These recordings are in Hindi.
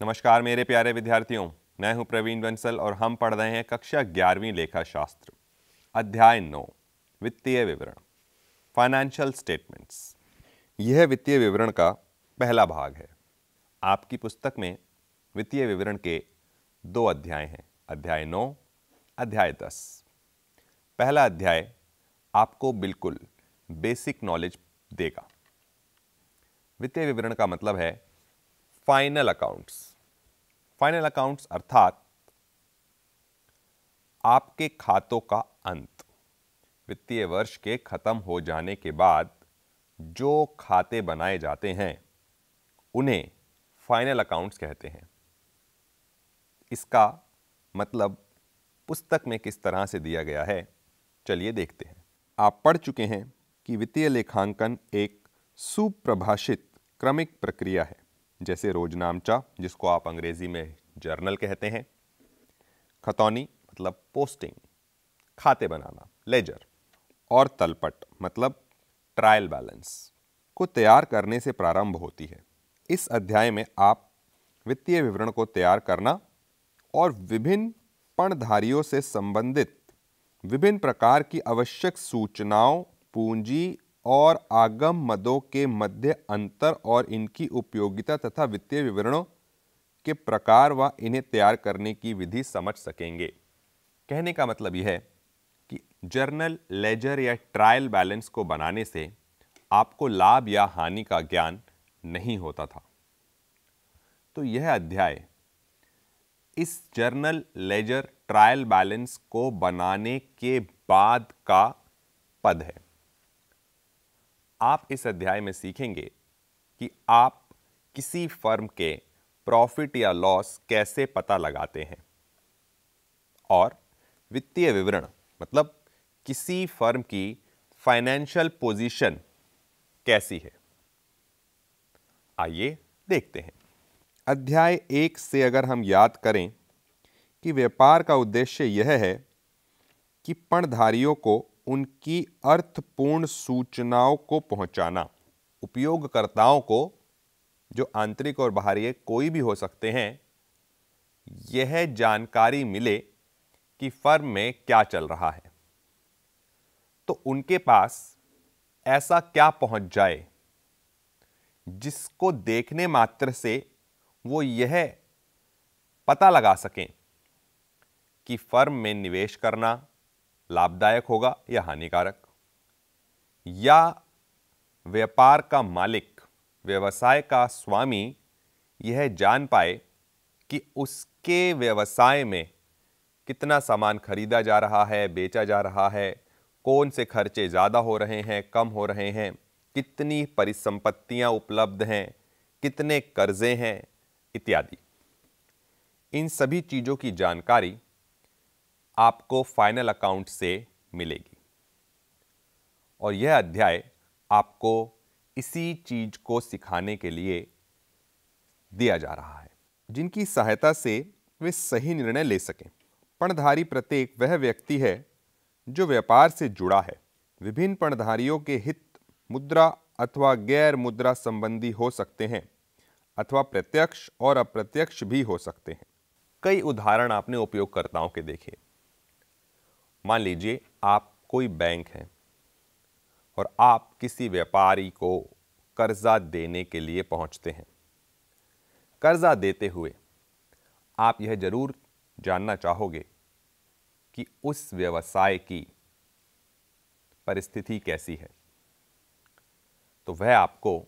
नमस्कार मेरे प्यारे विद्यार्थियों, मैं हूँ प्रवीण बंसल और हम पढ़ रहे हैं कक्षा ग्यारहवीं लेखा शास्त्र, अध्याय नौ, वित्तीय विवरण फाइनेंशियल स्टेटमेंट्स यह वित्तीय विवरण का पहला भाग है। आपकी पुस्तक में वित्तीय विवरण के दो अध्याय हैं, अध्याय नौ, अध्याय दस। पहला अध्याय आपको बिल्कुल बेसिक नॉलेज देगा। वित्तीय विवरण का मतलब है फाइनल अकाउंट्स फाइनल अकाउंट्स अर्थात आपके खातों का अंत। वित्तीय वर्ष के खत्म हो जाने के बाद जो खाते बनाए जाते हैं, उन्हें फाइनल अकाउंट्स कहते हैं। इसका मतलब पुस्तक में किस तरह से दिया गया है, चलिए देखते हैं। आप पढ़ चुके हैं कि वित्तीय लेखांकन एक सुप्रभाषित क्रमिक प्रक्रिया है। जैसे रोजनामचा, जिसको आप अंग्रेज़ी में जर्नल कहते हैं। खतौनी मतलब पोस्टिंग, खाते बनाना, लेजर और तलपट मतलब ट्रायल बैलेंस को तैयार करने से प्रारंभ होती है। इस अध्याय में आप वित्तीय विवरण को तैयार करना और विभिन्न पणधारियों से संबंधित विभिन्न प्रकार की आवश्यक सूचनाओं, पूंजी और आगम मदों के मध्य अंतर और इनकी उपयोगिता तथा वित्तीय विवरणों के प्रकार व इन्हें तैयार करने की विधि समझ सकेंगे। कहने का मतलब यह है कि जर्नल, लेजर या ट्रायल बैलेंस को बनाने से आपको लाभ या हानि का ज्ञान नहीं होता था। तो यह अध्याय, इस जर्नल, लेजर, ट्रायल बैलेंस को बनाने के बाद का पद है। आप इस अध्याय में सीखेंगे कि आप किसी फर्म के प्रॉफिट या लॉस कैसे पता लगाते हैं। और वित्तीय विवरण मतलब किसी फर्म की फाइनेंशियल पोजीशन कैसी है। आइए देखते हैं। अध्याय एक से अगर हम याद करें कि व्यापार का उद्देश्य यह है कि पणधारियों को उनकी अर्थपूर्ण सूचनाओं को पहुंचाना, उपयोगकर्ताओं को, जो आंतरिक और बाहरी कोई भी हो सकते हैं, यह जानकारी मिले कि फर्म में क्या चल रहा है। तो उनके पास ऐसा क्या पहुँच जाए, जिसको देखने मात्र से वो यह पता लगा सकें कि फर्म में निवेश करना लाभदायक होगा या हानिकारक? या व्यापार का मालिक, व्यवसाय का स्वामी यह जान पाए कि उसके व्यवसाय में कितना सामान खरीदा जा रहा है, बेचा जा रहा है, कौन से खर्चे ज़्यादा हो रहे हैं, कम हो रहे हैं, कितनी परिसंपत्तियाँ उपलब्ध हैं, कितने कर्जे हैं, इत्यादि। इन सभी चीज़ों की जानकारी आपको फाइनल अकाउंट से मिलेगी। और यह अध्याय आपको इसी चीज़ को सिखाने के लिए दिया जा रहा है, जिनकी सहायता से वे सही निर्णय ले सकें। पणधारी प्रत्येक वह व्यक्ति है जो व्यापार से जुड़ा है। विभिन्न पणधारियों के हित, मुद्रा अथवा गैर मुद्रा संबंधी हो सकते हैं, अथवा प्रत्यक्ष और अप्रत्यक्ष भी हो सकते हैं। कई उदाहरण आपने उपयोगकर्ताओं के देखे। मान लीजिए आप कोई बैंक हैं और आप किसी व्यापारी को कर्जा देने के लिए पहुँचते हैं। कर्जा देते हुए आप यह ज़रूर जानना चाहोगे कि उस व्यवसाय की परिस्थिति कैसी है। तो वह आपको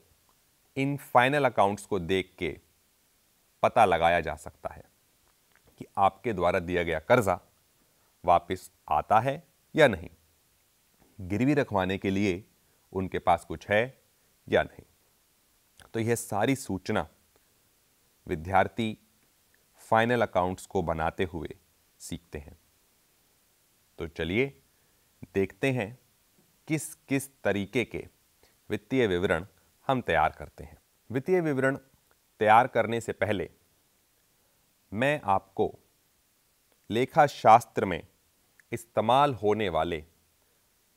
इन फाइनल अकाउंट्स को देख के पता लगाया जा सकता है कि आपके द्वारा दिया गया कर्जा वापस आता है या नहीं? गिरवी रखवाने के लिए उनके पास कुछ है या नहीं? तो यह सारी सूचना विद्यार्थी फाइनल अकाउंट्स को बनाते हुए सीखते हैं। तो चलिए देखते हैं किस किस तरीके के वित्तीय विवरण हम तैयार करते हैं। वित्तीय विवरण तैयार करने से पहले मैं आपको लेखा शास्त्र में इस्तेमाल होने वाले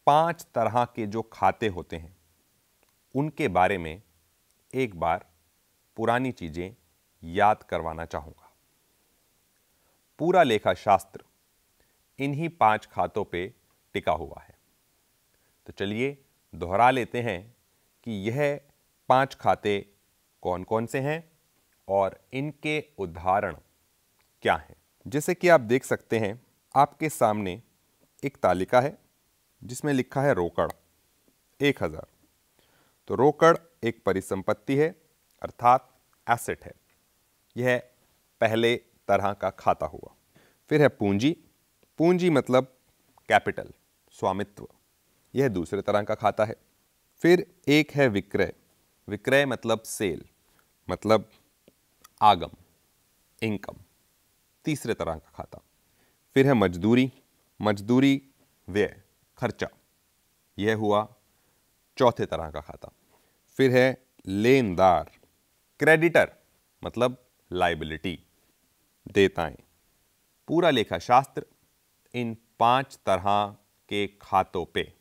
पाँच तरह के जो खाते होते हैं, उनके बारे में एक बार पुरानी चीज़ें याद करवाना चाहूँगा। पूरा लेखा शास्त्र इन्हीं पाँच खातों पे टिका हुआ है। तो चलिए दोहरा लेते हैं कि यह पाँच खाते कौन कौन से हैं और इनके उदाहरण क्या हैं। जैसे कि आप देख सकते हैं आपके सामने एक तालिका है, जिसमें लिखा है रोकड़, एक हज़ार। तो रोकड़ एक परिसंपत्ति है, अर्थात एसेट है। यह पहले तरह का खाता हुआ। फिर है पूंजी। पूंजी मतलब कैपिटल, स्वामित्व। यह दूसरे तरह का खाता है। फिर एक है विक्रय। विक्रय मतलब सेल मतलब आगम, इनकम। तीसरे तरह का खाता। फिर है मजदूरी मजदूरी व्यय, खर्चा। यह हुआ चौथे तरह का खाता। फिर है लेनदार, क्रेडिटर मतलब लाइबिलिटी देताएँ। पूरा लेखा शास्त्र इन पाँच तरह के खातों पे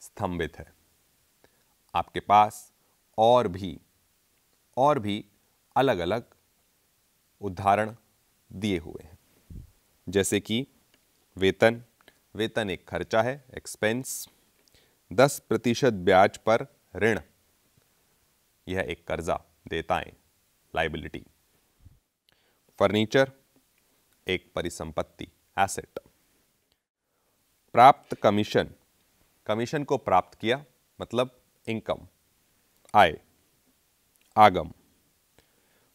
स्तंभित है। आपके पास और भी और भी अलग अलग उदाहरण दिए हुए हैं। जैसे कि वेतन वेतन एक खर्चा है एक्सपेंस दस प्रतिशत ब्याज पर ऋण। यह एक कर्जा देताएँ लाइबिलिटी फर्नीचर एक परिसंपत्ति एसेट प्राप्त कमीशन कमीशन को प्राप्त किया मतलब इनकम आय, आगम।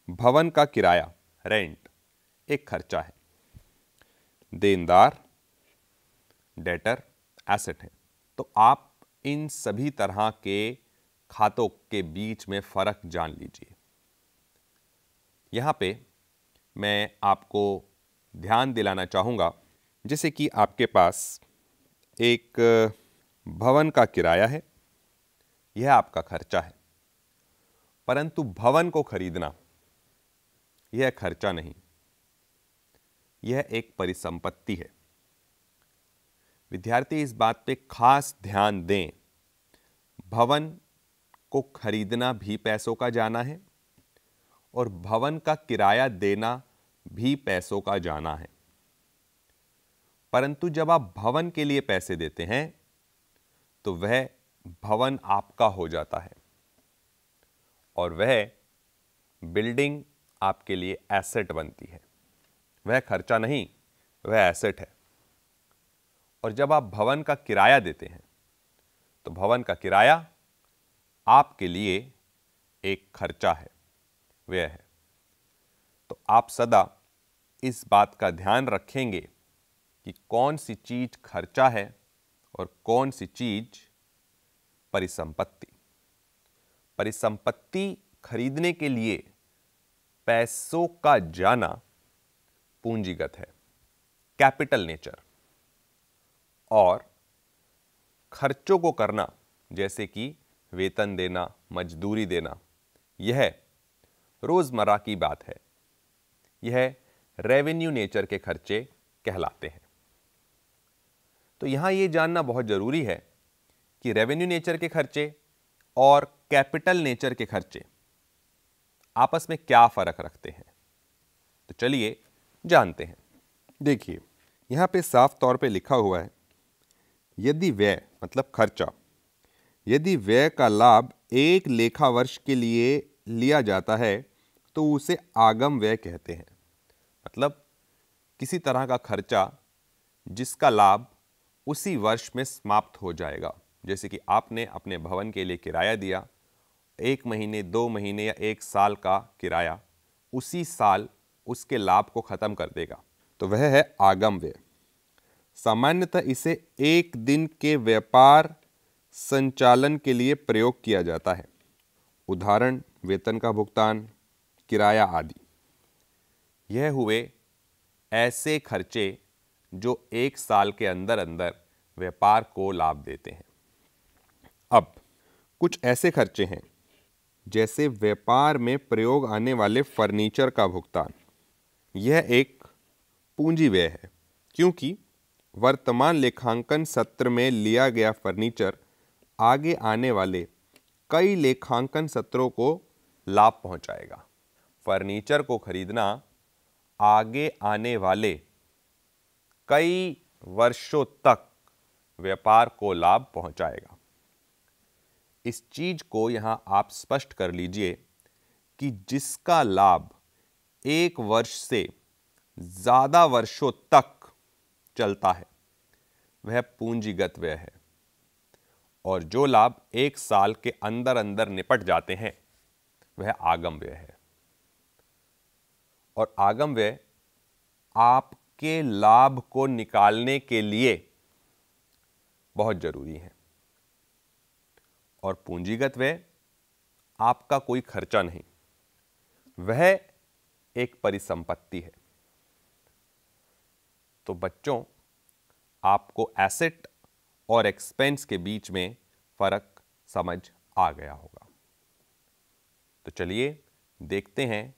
भवन का किराया रेंट एक खर्चा है। देनदार डेटर एसेट है। तो आप इन सभी तरह के खातों के बीच में फ़र्क जान लीजिए। यहाँ पे मैं आपको ध्यान दिलाना चाहूँगा, जैसे कि आपके पास एक भवन का किराया है, यह आपका खर्चा है, परंतु भवन को खरीदना, यह खर्चा नहीं। यह एक परिसंपत्ति है। विद्यार्थी, इस बात पे खास ध्यान दें। भवन को खरीदना भी पैसों का जाना है और भवन का किराया देना भी पैसों का जाना है। परंतु जब आप भवन के लिए पैसे देते हैं तो वह भवन आपका हो जाता है और वह बिल्डिंग आपके लिए एसेट बनती है। वह खर्चा नहीं, वह एसेट है। और जब आप भवन का किराया देते हैं तो भवन का किराया आपके लिए एक खर्चा है, व्यय है। तो आप सदा इस बात का ध्यान रखेंगे कि कौन सी चीज़ खर्चा है और कौन सी चीज़ परिसंपत्ति। परिसंपत्ति खरीदने के लिए पैसों का जाना पूंजीगत है, कैपिटल नेचर, और खर्चों को करना, जैसे कि वेतन देना, मजदूरी देना, यह रोज़मर्रा की बात है। यह रेवेन्यू नेचर के खर्चे कहलाते हैं। तो यहाँ यह जानना बहुत ज़रूरी है कि रेवेन्यू नेचर के खर्चे और कैपिटल नेचर के खर्चे आपस में क्या फ़र्क रखते हैं। तो चलिए जानते हैं। देखिए, यहाँ पे साफ़ तौर पे लिखा हुआ है, यदि व्यय मतलब खर्चा, यदि व्यय का लाभ एक लेखा वर्ष के लिए लिया जाता है तो उसे आगम व्यय कहते हैं। मतलब किसी तरह का खर्चा जिसका लाभ उसी वर्ष में समाप्त हो जाएगा। जैसे कि आपने अपने भवन के लिए किराया दिया, एक महीने, दो महीने या एक साल का किराया, उसी साल उसके लाभ को ख़त्म कर देगा। तो वह है आगम व्यय। सामान्यतः इसे एक दिन के व्यापार संचालन के लिए प्रयोग किया जाता है। उदाहरण, वेतन का भुगतान, किराया आदि। यह हुए ऐसे खर्चे जो एक साल के अंदर अंदर व्यापार को लाभ देते हैं। अब, कुछ ऐसे खर्चे हैं, जैसे व्यापार में प्रयोग आने वाले फर्नीचर का भुगतान। यह एक पूंजी व्यय है, क्योंकि वर्तमान लेखांकन सत्र में लिया गया फर्नीचर आगे आने वाले कई लेखांकन सत्रों को लाभ पहुंचाएगा। फर्नीचर को खरीदना आगे आने वाले कई वर्षों तक व्यापार को लाभ पहुंचाएगा। इस चीज़ को यहाँ आप स्पष्ट कर लीजिए कि जिसका लाभ एक वर्ष से ज़्यादा वर्षों तक चलता है। वह पूंजीगत व्यय है और जो लाभ एक साल के अंदर अंदर निपट जाते हैं, वह आगम व्यय है। और आगम व्यय आपके लाभ को निकालने के लिए बहुत ज़रूरी है। और पूंजीगत व्यय आपका कोई खर्चा नहीं। वह एक परिसंपत्ति है। तो बच्चों, आपको एसेट और एक्सपेंस के बीच में फ़र्क समझ आ गया होगा। तो चलिए देखते हैं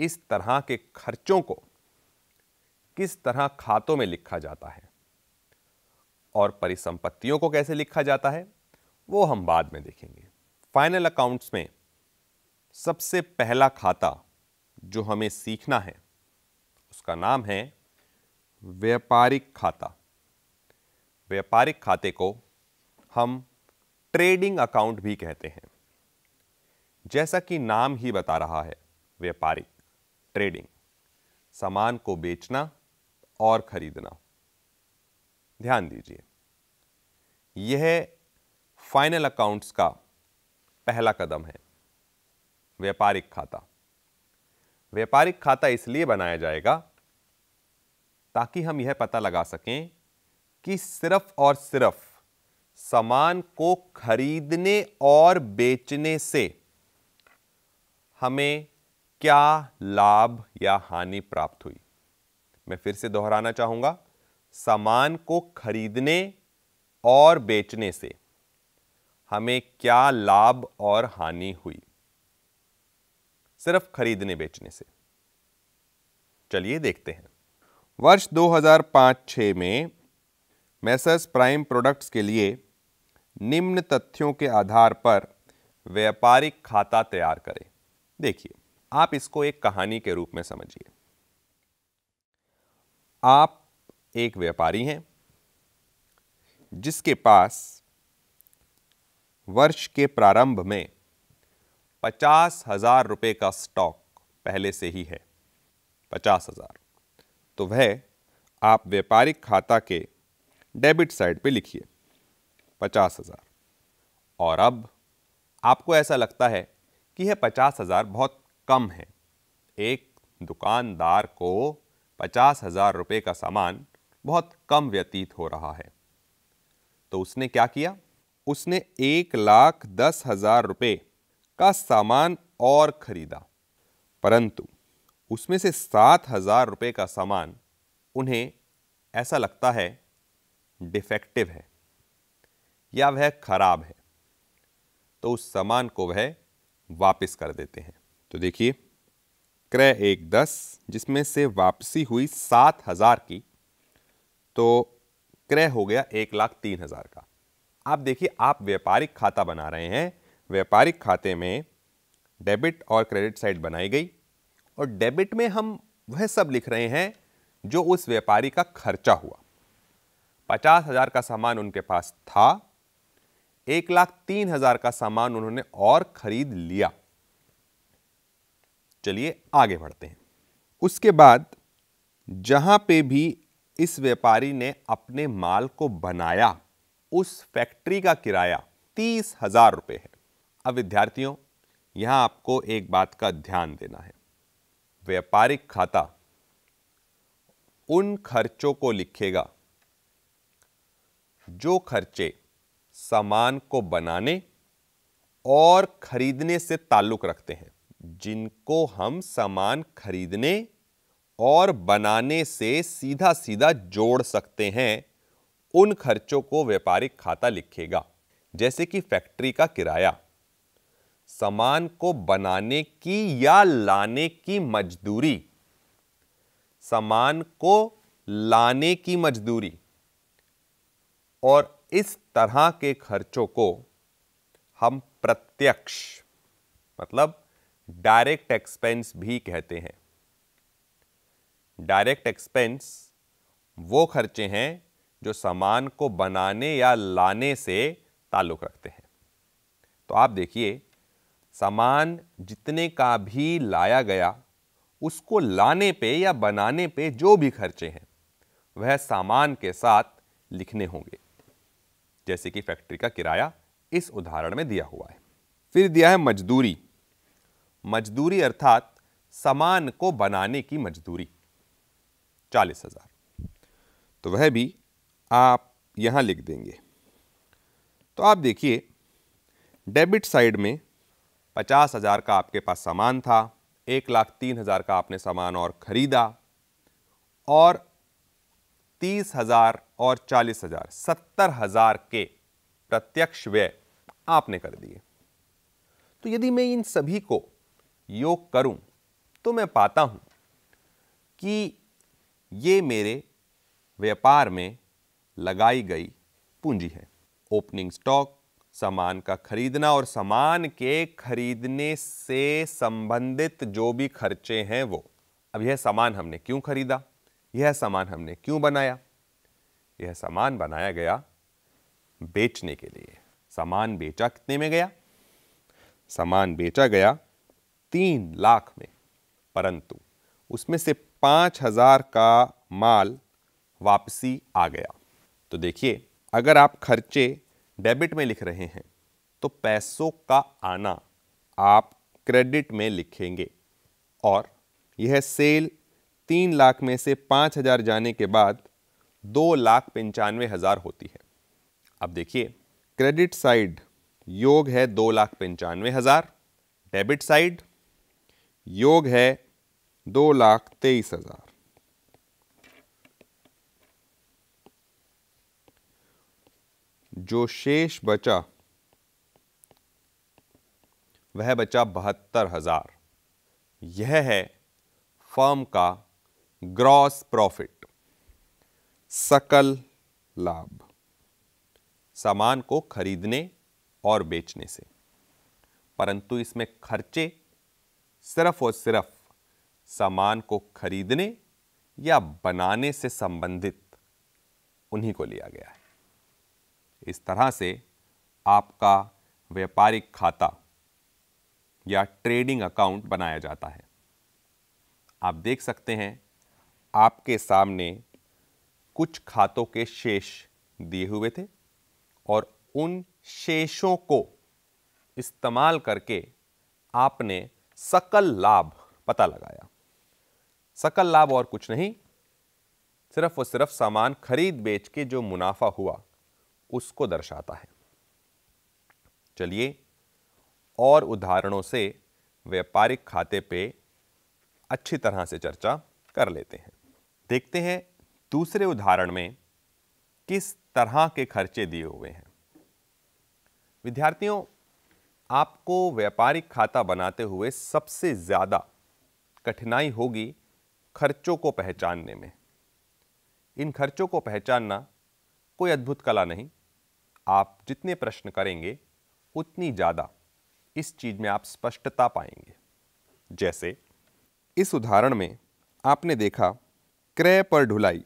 इस तरह के खर्चों को किस तरह खातों में लिखा जाता है और परिसंपत्तियों को कैसे लिखा जाता है, वो हम बाद में देखेंगे। फाइनल अकाउंट्स में सबसे पहला खाता जो हमें सीखना है, उसका नाम है व्यापारिक खाता। व्यापारिक खाते को हम ट्रेडिंग अकाउंट भी कहते हैं। जैसा कि नाम ही बता रहा है, व्यापारिक, ट्रेडिंग, सामान को बेचना और खरीदना। ध्यान दीजिए, यह फाइनल अकाउंट्स का पहला कदम है, व्यापारिक खाता। व्यापारिक खाता इसलिए बनाया जाएगा ताकि हम यह पता लगा सकें कि सिर्फ़ और सिर्फ़ सामान को खरीदने और बेचने से हमें क्या लाभ या हानि प्राप्त हुई। मैं फिर से दोहराना चाहूँगा, सामान को खरीदने और बेचने से हमें क्या लाभ और हानि हुई। सिर्फ़ खरीदने बेचने से। चलिए देखते हैं। वर्ष 2005-6 में मैसर्स प्राइम प्रोडक्ट्स के लिए निम्न तथ्यों के आधार पर व्यापारिक खाता तैयार करें। देखिए, आप इसको एक कहानी के रूप में समझिए। आप एक व्यापारी हैं, जिसके पास वर्ष के प्रारंभ में पचास हज़ार रुपये का स्टॉक पहले से ही है। पचास हज़ार। तो वह आप व्यापारिक खाता के डेबिट साइड पे लिखिए। पचास हज़ार। और अब आपको ऐसा लगता है कि यह पचास हज़ार बहुत कम है। एक दुकानदार को पचास हज़ार रुपये का सामान बहुत कम व्यतीत हो रहा है। तो उसने क्या किया? उसने एक लाख दस हज़ार रुपये का सामान और खरीदा। परंतु उसमें से सात हज़ार रुपये का सामान उन्हें ऐसा लगता है डिफेक्टिव है या वह खराब है। तो उस सामान को वह वापस कर देते हैं। तो देखिए, क्रय एक दस, जिसमें से वापसी हुई सात हज़ार की तो क्रय हो गया एक लाख तीन हज़ार का। आप देखिए, आप व्यापारिक खाता बना रहे हैं व्यापारिक खाते में डेबिट और क्रेडिट साइड बनाई गई और डेबिट में हम वह सब लिख रहे हैं जो उस व्यापारी का खर्चा हुआ। पचास हज़ार का सामान उनके पास था, एक लाख तीन हज़ार का सामान उन्होंने और खरीद लिया। चलिए आगे बढ़ते हैं। उसके बाद जहाँ पे भी इस व्यापारी ने अपने माल को बनाया, उस फैक्ट्री का किराया तीस हज़ार रुपये है। अब विद्यार्थियों, यहाँ आपको एक बात का ध्यान देना है। व्यापारिक खाता उन खर्चों को लिखेगा जो खर्चे सामान को बनाने और खरीदने से ताल्लुक रखते हैं, जिनको हम सामान खरीदने और बनाने से सीधा सीधा जोड़ सकते हैं, उन खर्चों को व्यापारिक खाता लिखेगा। जैसे कि फैक्ट्री का किराया। सामान को बनाने की या लाने की मजदूरी। सामान को लाने की मजदूरी। और इस तरह के खर्चों को हम प्रत्यक्ष मतलब डायरेक्ट एक्सपेंस भी कहते हैं। डायरेक्ट एक्सपेंस वो खर्चे हैं जो सामान को बनाने या लाने से ताल्लुक रखते हैं। तो आप देखिए सामान जितने का भी लाया गया, उसको लाने पे या बनाने पे जो भी खर्चे हैं, वह सामान के साथ लिखने होंगे। जैसे कि फैक्ट्री का किराया इस उदाहरण में दिया हुआ है। फिर दिया है मजदूरी। मजदूरी अर्थात सामान को बनाने की मजदूरी। चालीस हज़ार। तो वह भी आप यहाँ लिख देंगे। तो आप देखिए, डेबिट साइड में पचास हज़ार का आपके पास सामान था, एक लाख तीन हज़ार का आपने सामान और खरीदा और तीस हज़ार और चालीस हज़ार, सत्तर हज़ार के प्रत्यक्ष व्यय आपने कर दिए। तो यदि मैं इन सभी को योग करूँ तो मैं पाता हूँ कि ये मेरे व्यापार में लगाई गई पूंजी है। ओपनिंग स्टॉक सामान का खरीदना और सामान के खरीदने से संबंधित जो भी खर्चे हैं वो। अब यह सामान हमने क्यों खरीदा? यह सामान हमने क्यों बनाया? यह सामान बनाया गया बेचने के लिए। सामान बेचा कितने में गया? सामान बेचा गया तीन लाख में, परंतु उसमें से पाँच हज़ार का माल वापसी आ गया। तो देखिए, अगर आप खर्चे डेबिट में लिख रहे हैं तो पैसों का आना आप क्रेडिट में लिखेंगे। और यह सेल तीन लाख में से पाँच हज़ार जाने के बाद दो लाख पंचानवे हज़ार होती है। अब देखिए, क्रेडिट साइड योग है दो लाख पंचानवे हज़ार, डेबिट साइड योग है दो लाख तेईस हज़ार। जो शेष बचा, वह बचा बहत्तर हज़ार। यह है फर्म का ग्रॉस प्रॉफिट, सकल लाभ, सामान को खरीदने और बेचने से। परंतु इसमें खर्चे सिर्फ़ और सिर्फ़ सामान को खरीदने या बनाने से संबंधित उन्हीं को लिया गया है। इस तरह से आपका व्यापारिक खाता या ट्रेडिंग अकाउंट बनाया जाता है। आप देख सकते हैं, आपके सामने कुछ खातों के शेष दिए हुए थे और उन शेषों को इस्तेमाल करके आपने सकल लाभ पता लगाया। सकल लाभ और कुछ नहीं, सिर्फ़ और सिर्फ़ सामान खरीद बेच के जो मुनाफा हुआ उसको दर्शाता है। चलिए, और उदाहरणों से व्यापारिक खाते पे अच्छी तरह से चर्चा कर लेते हैं। देखते हैं दूसरे उदाहरण में किस तरह के खर्चे दिए हुए हैं। विद्यार्थियों, आपको व्यापारिक खाता बनाते हुए सबसे ज़्यादा कठिनाई होगी खर्चों को पहचानने में। इन खर्चों को पहचानना कोई अद्भुत कला नहीं। आप जितने प्रश्न करेंगे, उतनी ज़्यादा इस चीज़ में आप स्पष्टता पाएँगे। जैसे, इस उदाहरण में आपने देखा, क्रय पर ढुलाई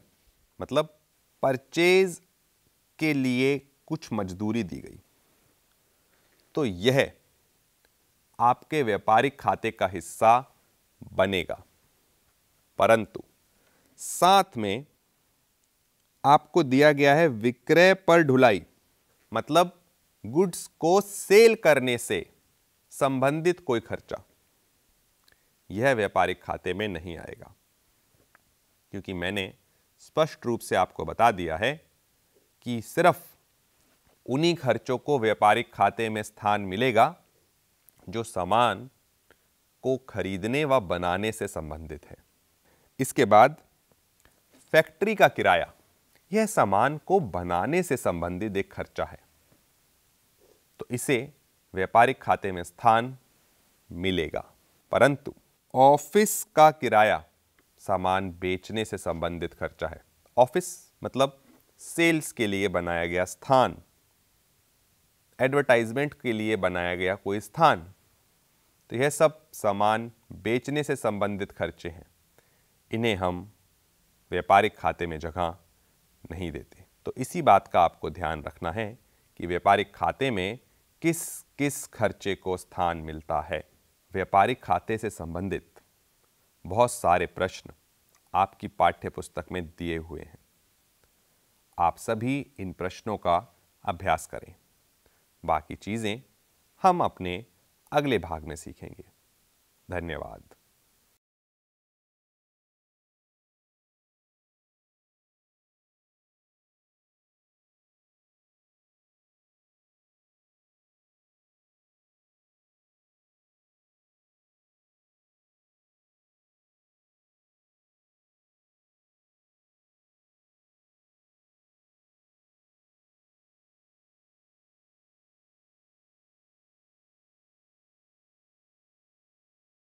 मतलब परचेज के लिए कुछ मजदूरी दी गई। तो यह आपके व्यापारिक खाते का हिस्सा बनेगा। परंतु साथ में आपको दिया गया है विक्रय पर ढुलाई। मतलब गुड्स को सेल करने से संबंधित कोई खर्चा। यह व्यापारिक खाते में नहीं आएगा। क्योंकि मैंने स्पष्ट रूप से आपको बता दिया है कि सिर्फ़ उन्हीं खर्चों को व्यापारिक खाते में स्थान मिलेगा जो सामान को खरीदने व बनाने से संबंधित है। इसके बाद फैक्ट्री का किराया यह सामान को बनाने से संबंधित एक खर्चा है। तो इसे व्यापारिक खाते में स्थान मिलेगा। परंतु ऑफ़िस का किराया सामान बेचने से संबंधित खर्चा है। ऑफ़िस मतलब सेल्स के लिए बनाया गया स्थान। एडवर्टाइजमेंट के लिए बनाया गया कोई स्थान। तो यह सब सामान बेचने से संबंधित खर्चे हैं। इन्हें हम व्यापारिक खाते में जगह नहीं देते। तो इसी बात का आपको ध्यान रखना है कि व्यापारिक खाते में किस किस खर्चे को स्थान मिलता है। व्यापारिक खाते से संबंधित बहुत सारे प्रश्न आपकी पाठ्य पुस्तक में दिए हुए हैं। आप सभी इन प्रश्नों का अभ्यास करें। बाकी चीज़ें हम अपने अगले भाग में सीखेंगे। धन्यवाद।